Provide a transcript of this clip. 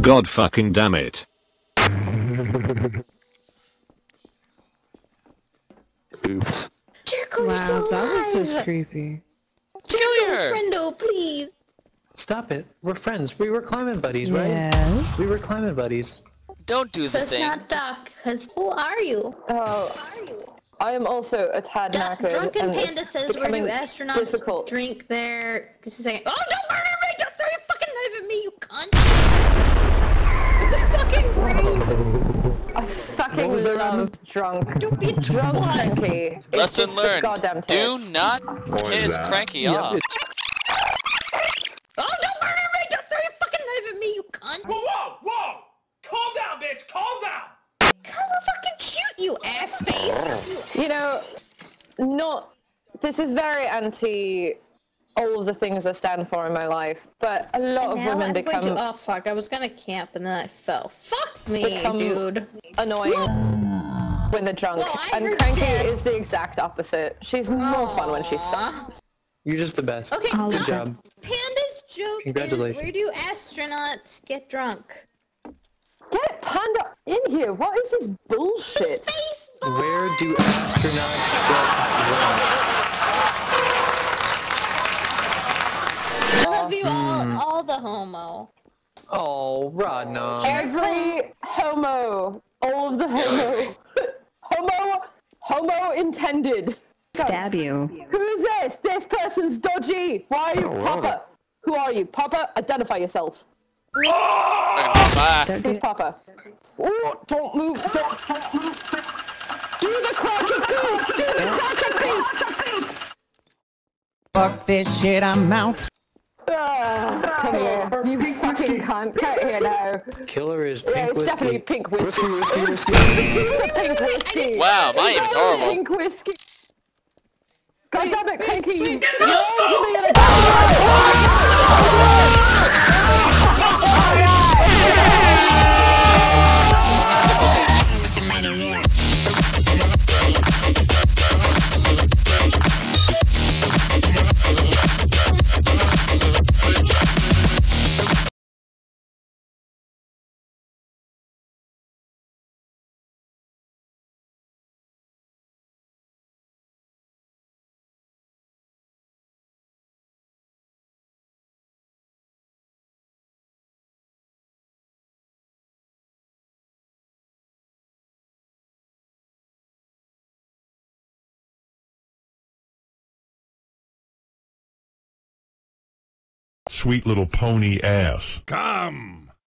God fucking damn it. Oops. Jericho, Wow, still that was just creepy. Jericho, her. friendo, please. Stop it. We're friends. We were climbing buddies, right? Yes. We were climbing buddies. Don't do the That's thing. not Doc, because who are you? Oh, Who are you? I am also a tad Duck, knackered. Drunken and it's Panda says, where do becoming astronauts difficult. drink their... This is saying, oh, don't murder me! Don't throw your fucking knife at me, you cunt! Fucking rude! I fucking was that, drunk. Don't be Drunk drunk! cranky. It's Lesson just learned. Goddamn Do not What is piss? Cranky Yep, off. Oh, don't murder me! Don't throw your fucking knife at me, you cunt! Whoa, whoa, whoa! Calm down, bitch! Calm down! Come on, fucking shoot you, ass face! You know, not. This is very anti all of the things I stand for in my life, but a lot of now women I'm become going to... Oh, fuck, I was gonna camp and then I fell. Fuck me, dude. annoying when they're drunk, Well, and heard cranky that. is the exact opposite. She's more fun when she's Aw. soft. You're just the best. Okay, I'll Good Doc, job. Panda's joke Congratulations. is, where do astronauts get drunk? Get Panda in here. What is this bullshit? Where do astronauts get drunk? All, all the homo. Oh, Rodna. Um, Every homo, all of the homo, homo, homo intended. Stab you. Who is this? This person's dodgy. Why are you, Oh, wow. Papa? Who are you, Papa? Identify yourself. Bye. Don't Who's do- Papa? Oh, don't move. Don't, don't move. Do the crouching piece. Do the crouching piece. Fuck this shit, I'm out. Come here. You fucking cunt. Come here now. Killer is pink Yeah, pink it's definitely whiskey. pink whiskey. Whiskey, whiskey, whiskey. It's the pink whiskey. Wow, my aim is horrible. Pink whiskey. God damn it, Cranky, you wait, Sweet little pony ass. Come.